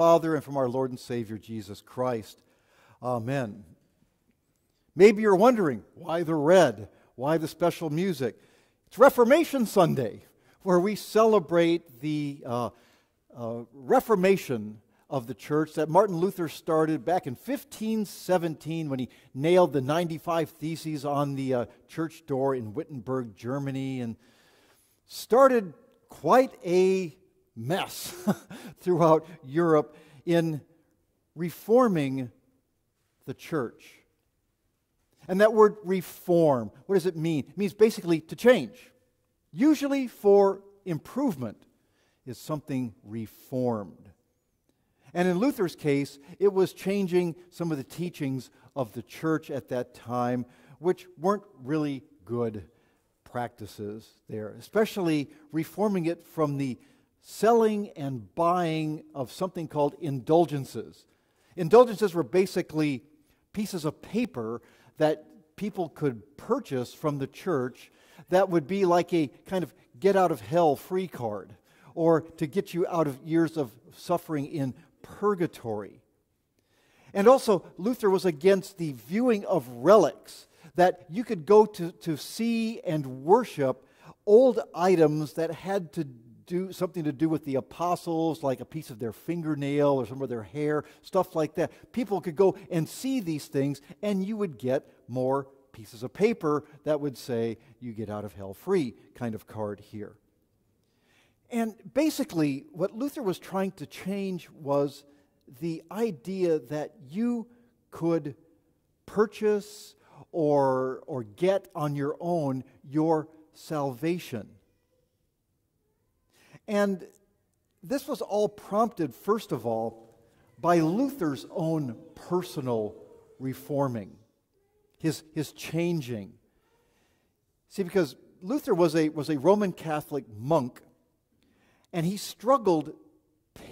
Father and from our Lord and Savior Jesus Christ. Amen. Maybe you're wondering why the red? Why the special music? It's Reformation Sunday, where we celebrate the uh, uh, Reformation of the church that Martin Luther started back in 1517 when he nailed the 95 Theses on the uh, church door in Wittenberg, Germany, and started quite a mess throughout Europe in reforming the church. And that word reform, what does it mean? It means basically to change, usually for improvement is something reformed. And in Luther's case, it was changing some of the teachings of the church at that time, which weren't really good practices there, especially reforming it from the selling and buying of something called indulgences. Indulgences were basically pieces of paper that people could purchase from the church that would be like a kind of get out of hell free card or to get you out of years of suffering in purgatory. And also, Luther was against the viewing of relics, that you could go to, to see and worship old items that had to do something to do with the apostles, like a piece of their fingernail or some of their hair, stuff like that. People could go and see these things, and you would get more pieces of paper that would say, You get out of hell free, kind of card here. And basically, what Luther was trying to change was the idea that you could purchase or, or get on your own your salvation. And this was all prompted, first of all, by Luther's own personal reforming, his, his changing. See, because Luther was a, was a Roman Catholic monk and he struggled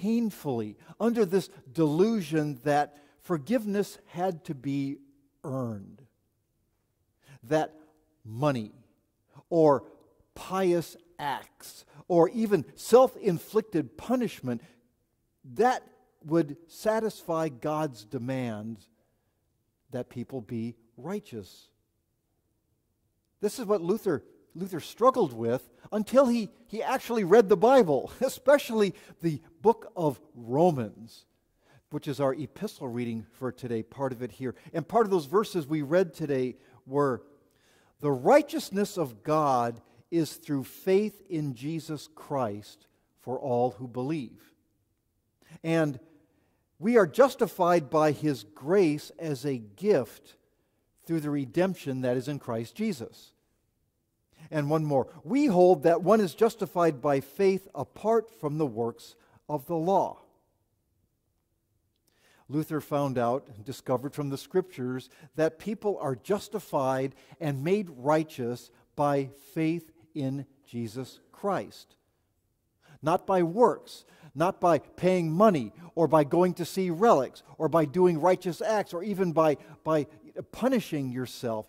painfully under this delusion that forgiveness had to be earned, that money or pious acts or even self inflicted punishment that would satisfy God's demand that people be righteous. This is what Luther Luther struggled with until he, he actually read the Bible, especially the book of Romans, which is our epistle reading for today, part of it here. And part of those verses we read today were the righteousness of God is through faith in Jesus Christ for all who believe. And we are justified by his grace as a gift through the redemption that is in Christ Jesus. And one more. We hold that one is justified by faith apart from the works of the law. Luther found out and discovered from the scriptures that people are justified and made righteous by faith in Jesus Christ. Not by works, not by paying money or by going to see relics or by doing righteous acts or even by, by punishing yourself.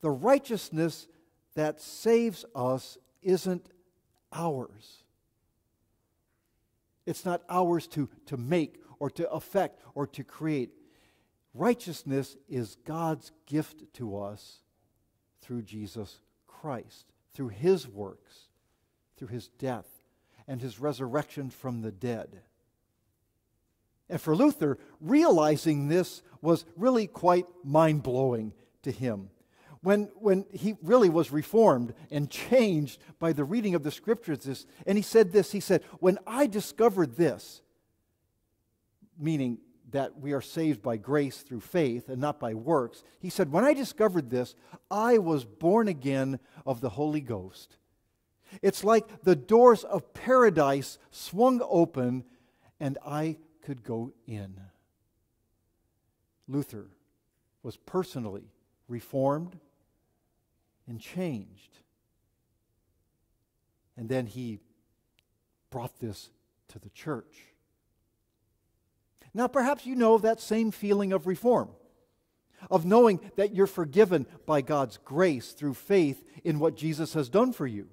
The righteousness that saves us isn't ours. It's not ours to, to make or to affect or to create. Righteousness is God's gift to us through Jesus Christ, through his works, through his death, and his resurrection from the dead. And for Luther, realizing this was really quite mind blowing to him when, when he really was reformed and changed by the reading of the scriptures. This, and he said this He said, When I discovered this, meaning that we are saved by grace through faith and not by works, he said, When I discovered this, I was born again of the Holy Ghost. It's like the doors of paradise swung open and I could go in. Luther was personally reformed and changed. And then he brought this to the church. Now, perhaps you know that same feeling of reform, of knowing that you're forgiven by God's grace through faith in what Jesus has done for you,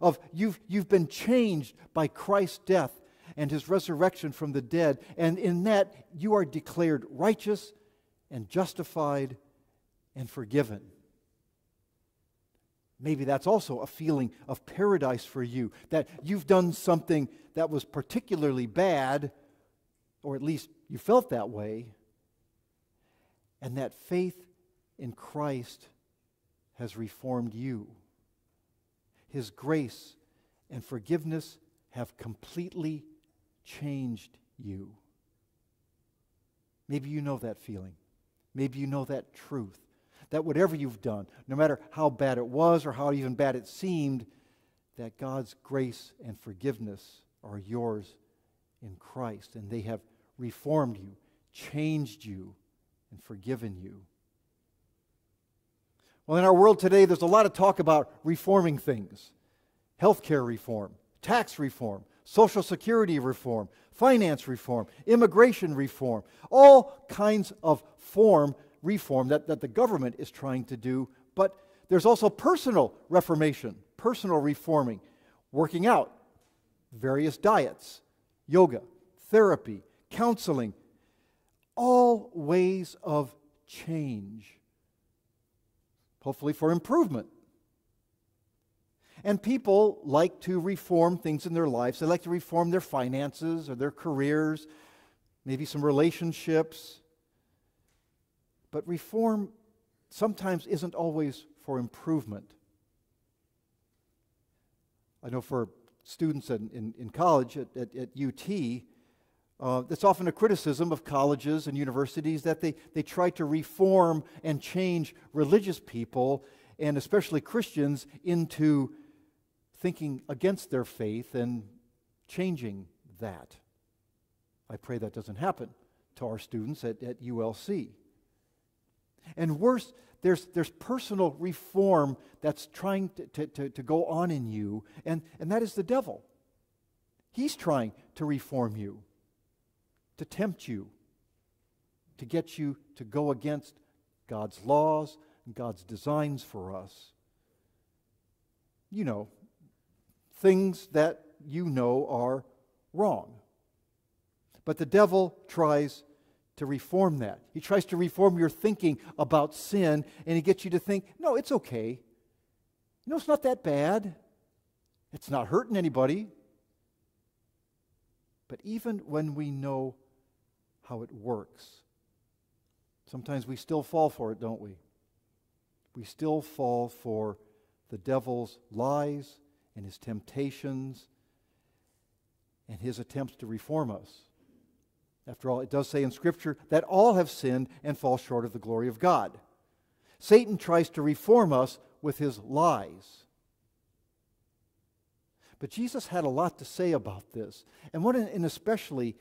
of you've, you've been changed by Christ's death, and his resurrection from the dead. And in that, you are declared righteous and justified and forgiven. Maybe that's also a feeling of paradise for you, that you've done something that was particularly bad, or at least you felt that way, and that faith in Christ has reformed you. His grace and forgiveness have completely changed you. Maybe you know that feeling. Maybe you know that truth. That whatever you've done, no matter how bad it was or how even bad it seemed, that God's grace and forgiveness are yours in Christ. And they have reformed you, changed you, and forgiven you. Well, in our world today, there's a lot of talk about reforming things healthcare reform, tax reform, Social Security reform, finance reform, immigration reform, all kinds of form reform that, that the government is trying to do. But there's also personal reformation, personal reforming, working out, various diets, yoga, therapy, counseling, all ways of change, hopefully for improvement. And people like to reform things in their lives. They like to reform their finances or their careers, maybe some relationships. But reform sometimes isn't always for improvement. I know for students in, in, in college at, at, at UT, uh, it's often a criticism of colleges and universities that they, they try to reform and change religious people, and especially Christians, into thinking against their faith and changing that. I pray that doesn't happen to our students at, at ULC. And worse, there's, there's personal reform that's trying to, to, to, to go on in you, and, and that is the devil. He's trying to reform you, to tempt you, to get you to go against God's laws and God's designs for us. You know, things that you know are wrong. But the devil tries to reform that. He tries to reform your thinking about sin, and he gets you to think, no, it's okay. Know, it's not that bad. It's not hurting anybody. But even when we know how it works, sometimes we still fall for it, don't we? We still fall for the devil's lies and his temptations and his attempts to reform us. After all, it does say in Scripture that all have sinned and fall short of the glory of God. Satan tries to reform us with his lies. But Jesus had a lot to say about this. And what and especially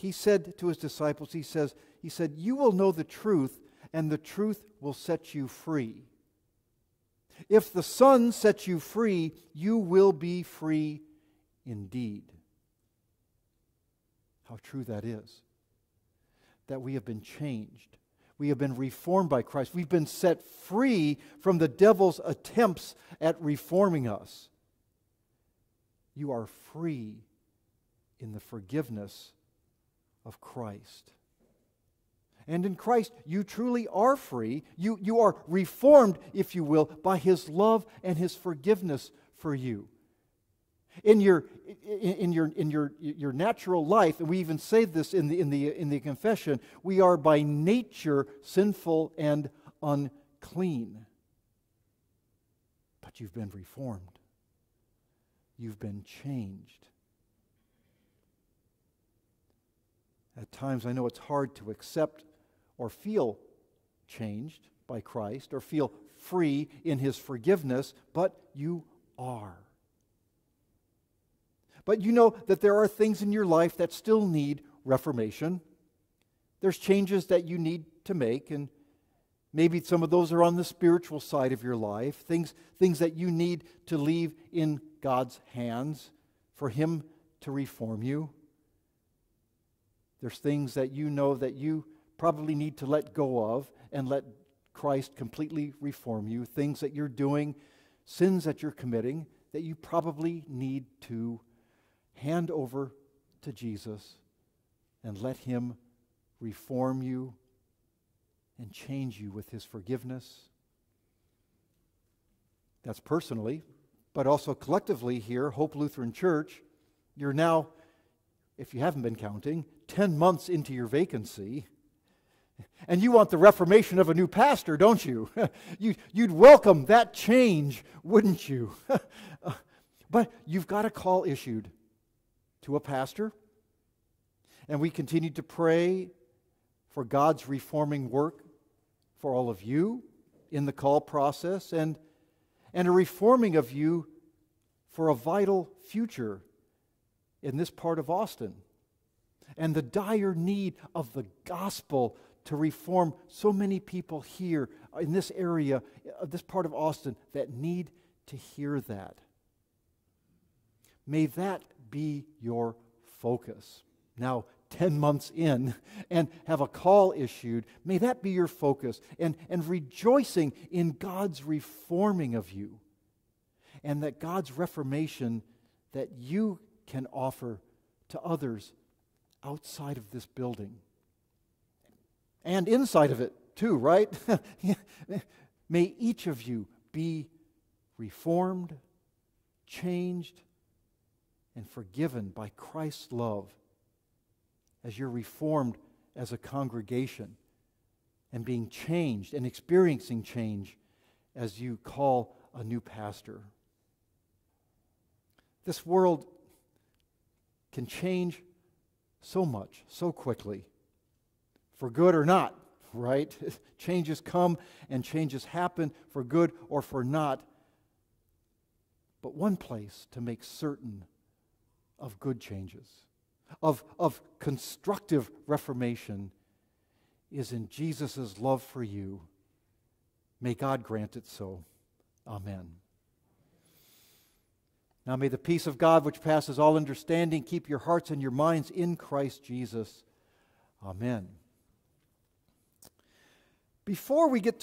he said to his disciples, he says, he said, "You will know the truth, and the truth will set you free." If the Son sets you free, you will be free indeed. How true that is. That we have been changed. We have been reformed by Christ. We've been set free from the devil's attempts at reforming us. You are free in the forgiveness of Christ. And in Christ, you truly are free. You, you are reformed, if you will, by His love and His forgiveness for you. In your, in your, in your, your natural life, and we even say this in the, in, the, in the confession, we are by nature sinful and unclean. But you've been reformed, you've been changed. At times, I know it's hard to accept or feel changed by Christ or feel free in his forgiveness, but you are. But you know that there are things in your life that still need reformation. There's changes that you need to make, and maybe some of those are on the spiritual side of your life, things, things that you need to leave in God's hands for Him to reform you. There's things that you know that you probably need to let go of and let Christ completely reform you. Things that you're doing, sins that you're committing, that you probably need to hand over to Jesus and let Him reform you and change you with His forgiveness. That's personally, but also collectively here, Hope Lutheran Church. You're now, if you haven't been counting, 10 months into your vacancy. And you want the reformation of a new pastor, don't you? you would welcome that change, wouldn't you? but you've got a call issued to a pastor. And we continue to pray for God's reforming work for all of you in the call process and, and a reforming of you for a vital future in this part of Austin and the dire need of the gospel to reform so many people here in this area, uh, this part of Austin, that need to hear that. May that be your focus. Now, 10 months in and have a call issued, may that be your focus and, and rejoicing in God's reforming of you and that God's reformation that you can offer to others outside of this building and inside of it too, right? may each of you be reformed, changed, and forgiven by Christ's love as you're reformed as a congregation and being changed and experiencing change as you call a new pastor. This world can change so much, so quickly, for good or not, right? changes come and changes happen for good or for not. But one place to make certain of good changes, of, of constructive reformation, is in Jesus' love for you. May God grant it so. Amen. Now may the peace of God, which passes all understanding, keep your hearts and your minds in Christ Jesus. Amen. Before we get